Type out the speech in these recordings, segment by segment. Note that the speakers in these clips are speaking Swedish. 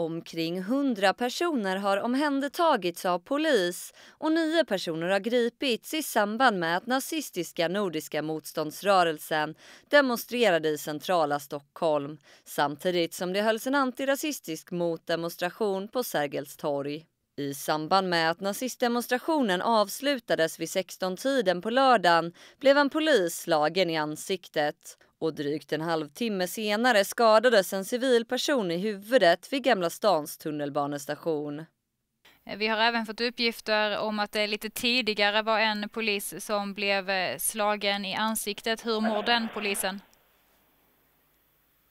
Omkring 100 personer har omhändertagits av polis och nio personer har gripits i samband med att nazistiska Nordiska motståndsrörelsen demonstrerade i centrala Stockholm samtidigt som det hölls en antirasistisk motdemonstration på Sergels torg. I samband med att nazistdemonstrationen avslutades vid 16-tiden på lördagen blev en polis slagen i ansiktet och drygt en halvtimme senare skadades en civil person i huvudet vid Gamla stans tunnelbanestation. Vi har även fått uppgifter om att det lite tidigare var en polis som blev eh, slagen i ansiktet. Hur mår den polisen?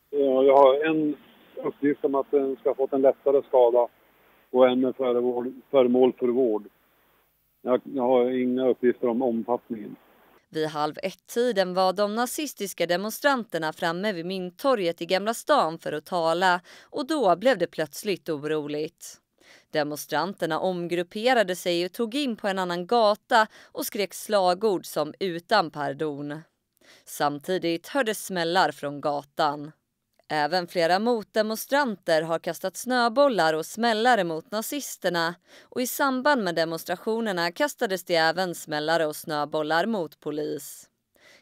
Ja, jag har en uppgift om att den ska ha fått en lättare skada och en är föremål för vård. Jag, jag har inga uppgifter om omfattningen. Vid halv ett-tiden var de nazistiska demonstranterna framme vid Mynttorget i Gamla stan för att tala och då blev det plötsligt oroligt. Demonstranterna omgrupperade sig och tog in på en annan gata och skrek slagord som utan pardon. Samtidigt hördes smällar från gatan. Även flera motdemonstranter har kastat snöbollar och smällare mot nazisterna och i samband med demonstrationerna kastades det även smällare och snöbollar mot polis.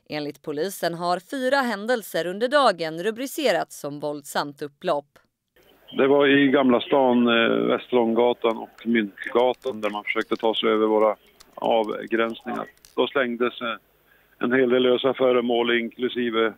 Enligt polisen har fyra händelser under dagen rubricerats som våldsamt upplopp. Det var i Gamla stan, eh, Västerlånggatan och Myntgatan där man försökte ta sig över våra avgränsningar. Då slängdes eh, en hel del lösa föremål inklusive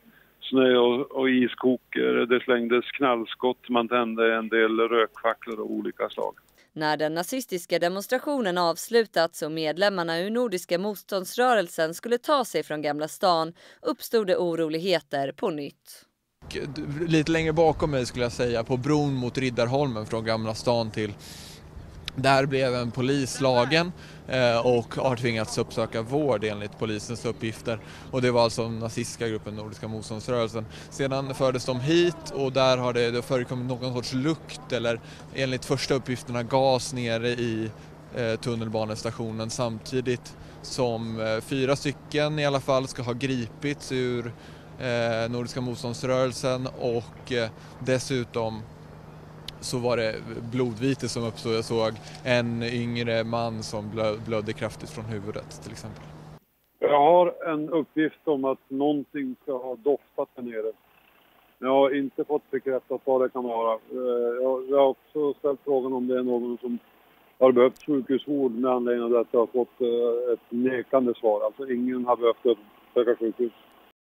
snö och, och iskoker. Det slängdes knallskott, man tände en del rökfacklor av olika slag. När den nazistiska demonstrationen avslutats och medlemmarna ur Nordiska motståndsrörelsen skulle ta sig från Gamla stan uppstod det oroligheter på nytt. Lite längre bakom mig skulle jag säga, på bron mot Riddarholmen från Gamla stan till där blev en polis slagen eh, och har tvingats uppsöka vård enligt polisens uppgifter. Och det var alltså den nazistiska gruppen Nordiska motståndsrörelsen. Sedan fördes de hit och där har det, det förekommit någon sorts lukt eller enligt första uppgifterna gas nere i eh, tunnelbanestationen samtidigt som eh, fyra stycken i alla fall ska ha gripits ur Nordiska motståndsrörelsen och dessutom så var det blodvite som uppstod. Jag såg en yngre man som blödde kraftigt från huvudet till exempel. Jag har en uppgift om att någonting ska ha doftat där nere. Jag har inte fått bekräftat vad det kan vara. Eh, jag har också ställt frågan om det är någon som har behövt sjukhusvård med anledning av att jag har fått eh, ett nekande svar. Alltså ingen har behövt söka sjukhus.